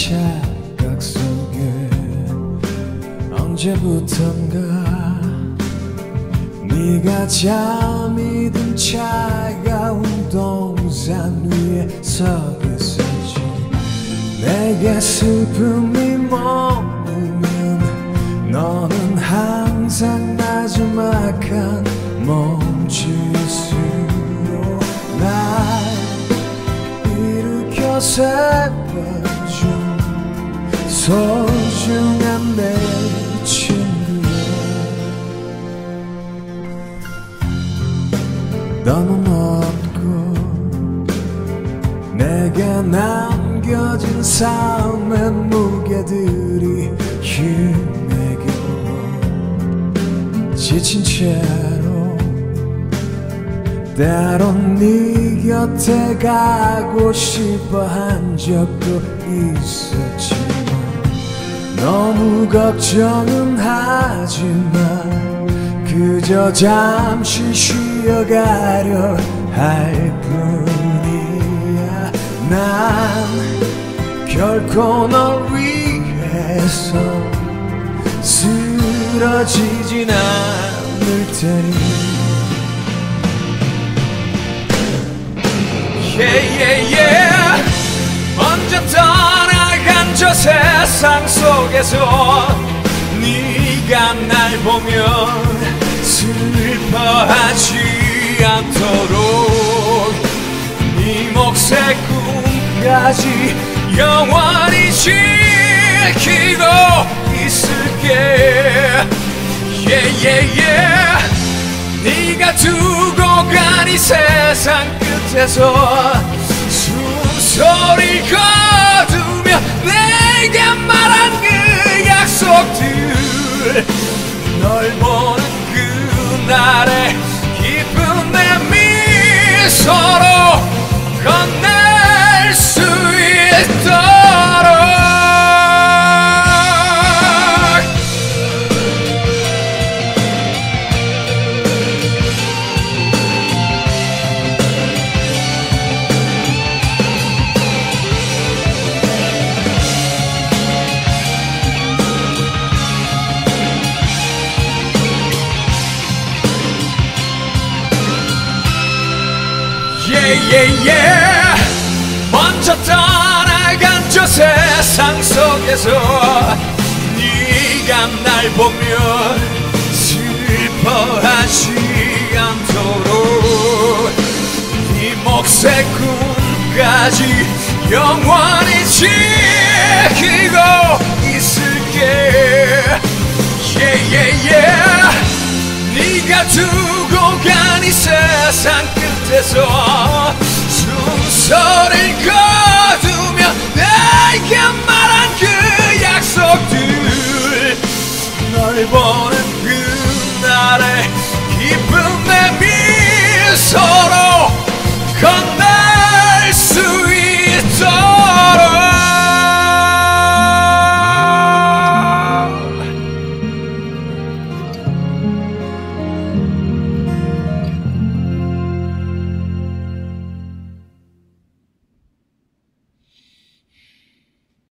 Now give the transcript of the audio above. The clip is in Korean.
착각 속에 언제부턴가 네가 잠이 든 차가운 동산 위에 서 있었지. 내게 슬픔이 머무면 너는 항상 마지막한 몸 소중한 내 친구야. 너는 없고 내게 남겨진 삶의 무게들이 힘내겨 지친 채로 때론 네 곁에 가고 싶어 한 적도 있었지만 너무 걱정은 하지 만 그저 잠시 쉬어가려 할 뿐이야 난 결코 널 위해서 쓰러지진 않을 테니 yeah, yeah, yeah. 세상 속에서 네가 날 보면 슬퍼하지 않도록 네 몫의 꿈까지 영원히 지키고 있을게 yeah, yeah, yeah. 네가 두고 간 이 세상 끝에서 숨소리 거 yeah. 먼저 떠나간 저 세상 속에서 네가 날 보면 슬퍼하지 않도록 네 몫의 꿈까지 영원히 지키고 있을게 yeah, yeah, yeah. 네가 두고 간 이 세상 끝에서 숨소리를